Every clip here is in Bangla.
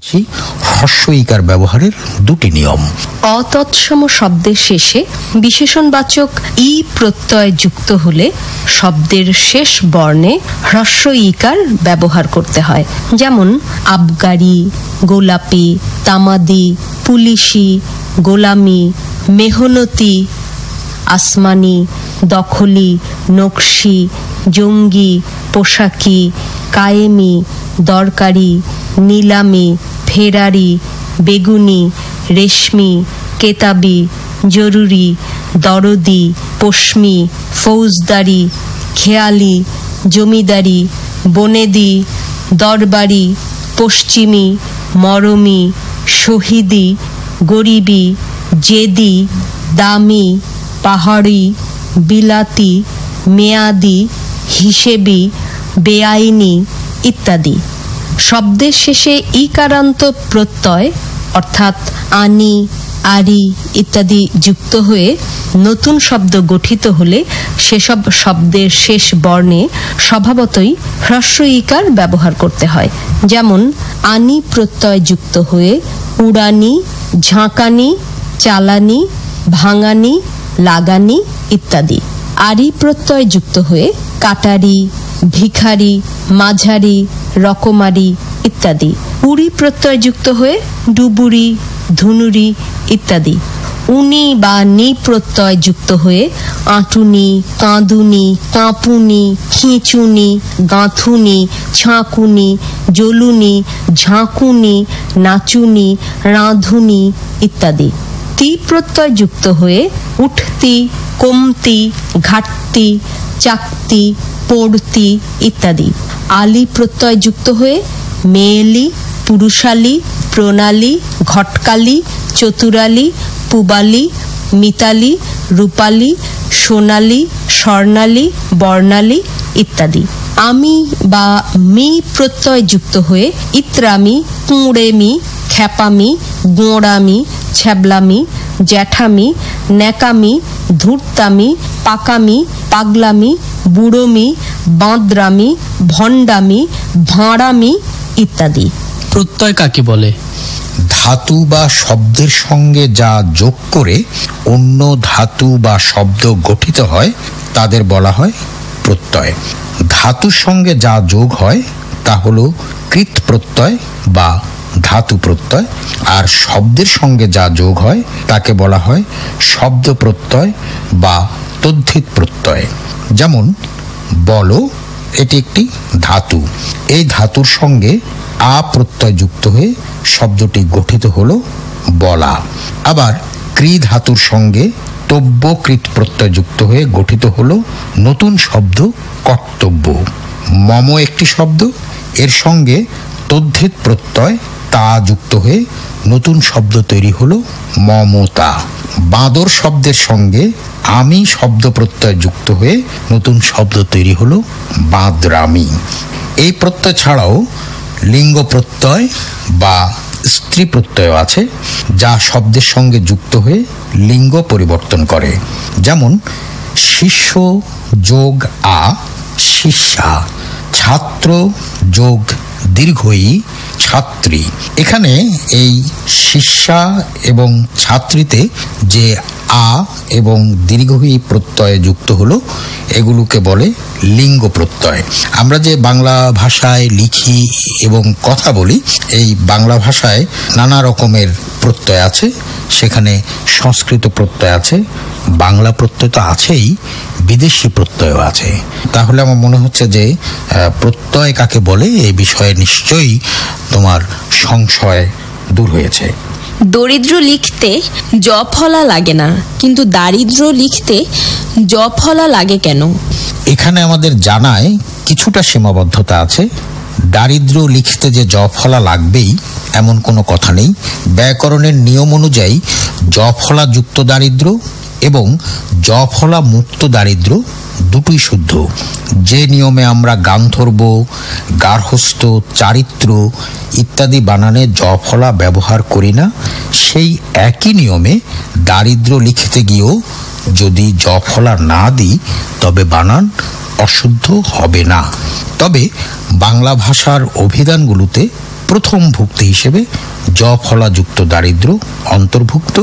বলছি হ্রস্ব ইকার ব্যবহারের দুটি নিয়ম। অতৎসম শব্দের শেষে বিশেষণবাচক ই প্রত্যয় যুক্ত হলে শব্দের শেষ বর্ণে হ্রস্ব ইকার ব্যবহার করতে হয়। যেমন, আবগারি, গোলাপি, তামাদি, পুলিশি, গোলামি, মেহনতি, আসমানি, দখলি, নকশি, জঙ্গি, পোশাকি, কায়েমি, দরকারি, নিলামি ফেরারি বেগুনি, রেশমি, কেতাবি, জরুরি, দরদি, পশমি, ফৌজদারি, খেয়ালি, জমিদারি, বনেদি, দরবারি, পশ্চিমি, মরমি, শহীদি, গরিবি, জেদি, দামি, পাহাড়ি, বিলাতি, মেয়াদি, হিসেবি, বেআইনি ইত্যাদি। শব্দের শেষে ইকারান্ত প্রত্যয়, অর্থাৎ আনি, আরি ইত্যাদি যুক্ত হয়ে নতুন শব্দ গঠিত হলে সেসব শব্দের শেষ বর্ণে স্বভাবতই হ্রস্ব ইকার ব্যবহার করতে হয়। যেমন, আনি প্রত্যয় যুক্ত হয়ে উড়ানি, ঝাঁকানি, চালানি, ভাঙানি, লাগানি ইত্যাদি। আরি প্রত্যয় যুক্ত হয়ে কাটারি, ভিখারি, মাঝারি রকমারি ইত্যাদি। উড়ি প্রত্যয় যুক্ত হয়ে ডুবুরি, ধুনুরি ইত্যাদি। উনি বা নি প্রত্যয় যুক্ত হয়ে আঁটুনি, কাঁদুনি, কাঁপুনি, খিঁচুনি, গাঁথুনি ছাঁকুনি জলুনি ঝাঁকুনি, নাচুনি, রাঁধুনি ইত্যাদি। তি প্রত্যয় যুক্ত হয়ে উঠতি, কমতি, ঘাটতি, চাকতি, পড়তি ইত্যাদি। আলি প্রত্যয় যুক্ত হয়ে মেয়েলি, পুরুষালী, প্রণালী, ঘটকালি, চতুরালি, পুবালি, মিতালি, রূপালী, সোনালি, স্বর্ণালী, বর্ণালী ইত্যাদি। আমি বা মি প্রত্যয় যুক্ত হয়ে ইত্রামি, কুঁড়েমি, খ্যাপামি, গোঁড়ামি, ছ্যাবলামি, জ্যাঠামি, ন্যাকামি, ধূর্তামি, পাকামি, পাগলামি, বুড়োমি বাঁদরামি ভণ্ডামি ভাঁড়ামি ইত্যাদি। প্রত্যয় কাকে বলে? ধাতু বা শব্দের সঙ্গে যা যোগ করে অন্য ধাতু বা শব্দ গঠিত হয় তাদের বলা হয় প্রত্যয়। ধাতুর সঙ্গে যা যোগ হয় তা হলো কৃত প্রত্যয় বা ধাতু প্রত্যয় আর শব্দের সঙ্গে যা যোগ হয় তাকে বলা হয় শব্দ প্রত্যয় বা তদ্ধিত প্রত্যয়। যেমন বলো, এটি একটি ধাতু। এই ধাতুর সঙ্গে আ প্রত্যয় যুক্ত হয়ে শব্দটি গঠিত হলো বলা। আবার ক্রি ধাতুর সঙ্গে তব্যকৃত প্রত্যয় যুক্ত হয়ে গঠিত হলো নতুন শব্দ কর্তব্য। মম একটি শব্দ, এর সঙ্গে তদ্ধিত প্রত্যয় তা যুক্ত হয়ে নতুন শব্দ তৈরি হলো মমতা। বাঁদর শব্দের সঙ্গে আমি শব্দ প্রত্যয় যুক্ত হয়ে নতুন শব্দ তৈরি হলো বাঁদরামি। এই প্রত্যয় ছাড়াও লিঙ্গ প্রত্যয় বা স্ত্রী প্রত্যয় আছে, যা শব্দের সঙ্গে যুক্ত হয়ে লিঙ্গ পরিবর্তন করে। যেমন, শিষ্য যোগ আ শিষ্যা, ছাত্র যোগ দীর্ঘই ছাত্রী। এখানে এই শিষ্যা এবং ছাত্রীতে যে আ এবং দীর্ঘই প্রত্যয় যুক্ত হলো, এগুলোকে বলে লিঙ্গ প্রত্যয়। আমরা যে বাংলা ভাষায় লিখি এবং কথা বলি, এই বাংলা ভাষায় নানা রকমের প্রত্যয় আছে। সেখানে সংস্কৃত প্রত্যয় আছে, বাংলা প্রত্যয় তো আছেই বিদেশি প্রত্যয় আছে। তাহলে আমার মনে হচ্ছে যে প্রত্যয় কাকে বলে এই বিষয়ে নিশ্চয়ই তোমার সংশয় দূর হয়েছে। দরিদ্র লিখতে জ ফলা লাগে না কিন্তু দারিদ্র লিখতে জ ফলা লাগে কেন? এখানে আমাদের জানায় কিছুটা সীমাবদ্ধতা আছে। দারিদ্র লিখতে যে জ ফলা লাগবেই এমন কোনো কথা নেই। ব্যাকরণের নিয়ম অনুযায়ী জ ফলা যুক্ত দারিদ্র এবং জ ফলা মুক্ত দারিদ্র দুটোই শুদ্ধ। যে নিয়মে আমরা গান্ধর্ব গার্হস্থ চারিত্র ইত্যাদি বানানে জ ফলা ব্যবহার করি না, সেই একই নিয়মে দারিদ্র লিখতে গিয়েও যদি জ ফলা না দিই, তবে বানান অশুদ্ধ হবে না। তবে বাংলা ভাষার অভিধানগুলোতে প্রথম ভুক্তি হিসেবে জ ফলাযুক্ত দারিদ্র অন্তর্ভুক্ত,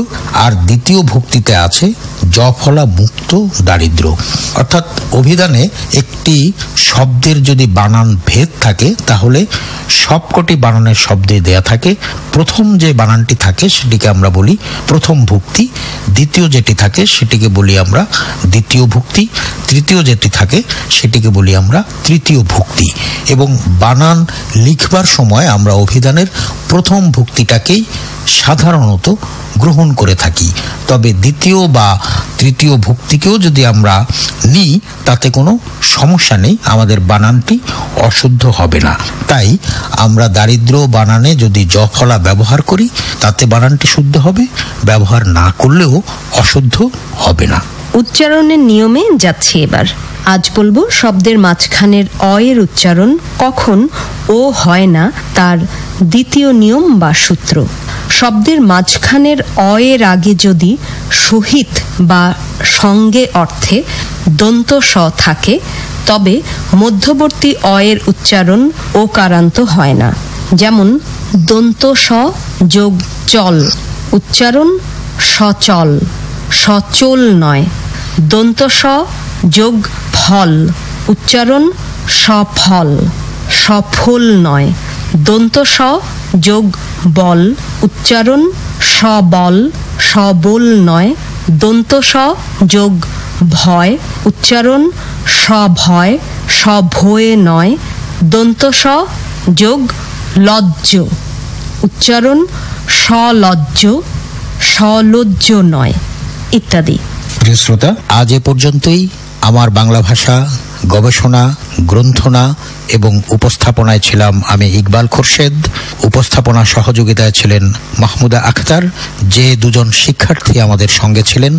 আর দ্বিতীয় ভুক্তিতে আছে জ ফলা মুক্ত দারিদ্র। অর্থাৎ অভিধানে একটি শব্দের যদি বানান ভেদ থাকে, তাহলে সবকটি বানানের শব্দে দেয়া থাকে। প্রথম যে বানানটি থাকে, সেটিকে আমরা বলি প্রথম ভুক্তি। দ্বিতীয় যেটি থাকে, সেটিকে বলি আমরা দ্বিতীয় ভুক্তি। তৃতীয় যেটি থাকে, সেটিকে বলি আমরা তৃতীয় ভুক্তি। এবং বানান লিখবার সময় আমরা অভিধানের প্রথম ভুক্তিটাকেই সাধারণত গ্রহণ করে থাকি। তবে দ্বিতীয় বা তৃতীয় ভুক্তিকেও যদি আমরা নিই, তাতে কোনো সমস্যা নেই, আমাদের বানানটি অশুদ্ধ হবে না। তাই আমরা দারিদ্র বানানে যদি জফলা ব্যবহার করি, তাতে বানানটি শুদ্ধ হবে, ব্যবহার না করলেও অশুদ্ধ হবে না। উচ্চারণের নিয়মে যাচ্ছি এবার। আজ বলব, শব্দের মাঝখানের অ এর উচ্চারণ কখন ও হয় না তার দ্বিতীয় নিয়ম বা সূত্র। শব্দের মাঝখানের অ এর আগে যদি সহিত বা সঙ্গে অর্থে দন্ত স থাকে, তবে মধ্যবর্তী অ এর উচ্চারণ ওকারান্ত হয় না। যেমন, দন্ত স যোগ চল, উচ্চারণ সচল সচল নয়। দন্ত স যোগ ফল, উচ্চারণ সফল সফল নয়। দন্ত স যোগ বল, উচ্চারণ সবল সবল নয়। দন্ত স যোগ ভয়, উচ্চারণ সভয় সভয়ে নয়, দন্ত স, যোগ, লজ্জ। উচ্চারণ সলজ্জ সলজ্জ নয়, ইত্যাদি। প্রিয় শ্রোতা, আজ এ পর্যন্তই। আমার বাংলা ভাষা, গবেষণা, গ্রন্থনা এবং উপস্থাপনায় ছিলাম আমি ইকবাল খোরশেদ। উপস্থাপনা সহযোগিতায় ছিলেন মাহমুদা আখতার, যে দুজন শিক্ষার্থী আমাদের সঙ্গে ছিলেন।